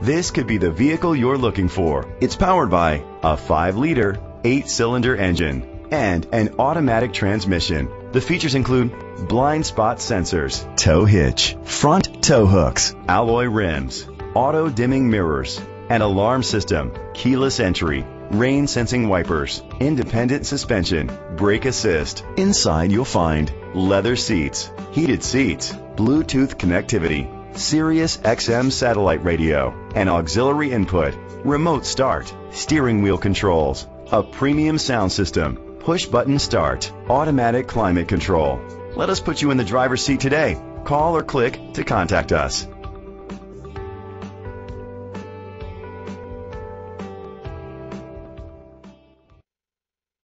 This could be the vehicle you're looking for. It's powered by a 5-liter, 8-cylinder engine and an automatic transmission. The features include blind spot sensors, tow hitch, front tow hooks, alloy rims, auto dimming mirrors, an alarm system, keyless entry, rain sensing wipers, independent suspension, brake assist. Inside you'll find leather seats, heated seats, Bluetooth connectivity, Sirius XM satellite radio, an auxiliary input, remote start, steering wheel controls, a premium sound system, push button start, automatic climate control. Let us put you in the driver's seat today. Call or click to contact us.